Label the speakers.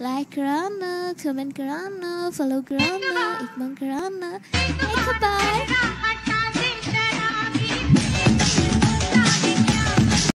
Speaker 1: Like kerana, comment kerana, follow kerana, ikman kerana. grandma.